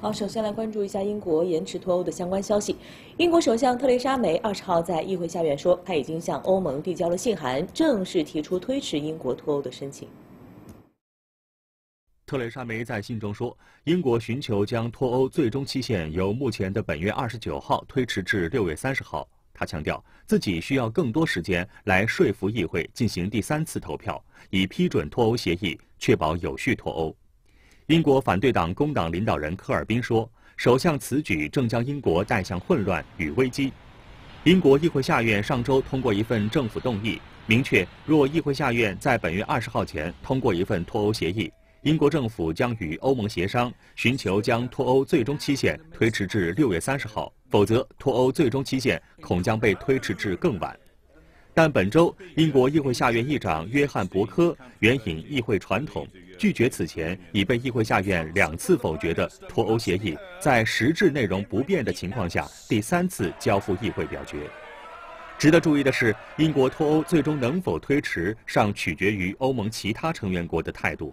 好，首先来关注一下英国延迟脱欧的相关消息。英国首相特蕾莎梅二十号在议会下院说，她已经向欧盟递交了信函，正式提出推迟英国脱欧的申请。特蕾莎梅在信中说，英国寻求将脱欧最终期限由目前的本月二十九号推迟至六月三十号。她强调，自己需要更多时间来说服议会进行第三次投票，以批准脱欧协议，确保有序脱欧。英国反对党工党领导人科尔宾说：“首相此举正将英国带向混乱与危机。”英国议会下院上周通过一份政府动议，明确若议会下院在本月二十号前通过一份脱欧协议，英国政府将与欧盟协商，寻求将脱欧最终期限推迟至六月三十号，否则脱欧最终期限恐将被推迟至更晚。但本周，英国议会下院议长约翰伯科援引议会传统，拒绝此前已被议会下院两次否决的脱欧协议，在实质内容不变的情况下，第三次交付议会表决。值得注意的是，英国脱欧最终能否推迟，尚取决于欧盟其他成员国的态度。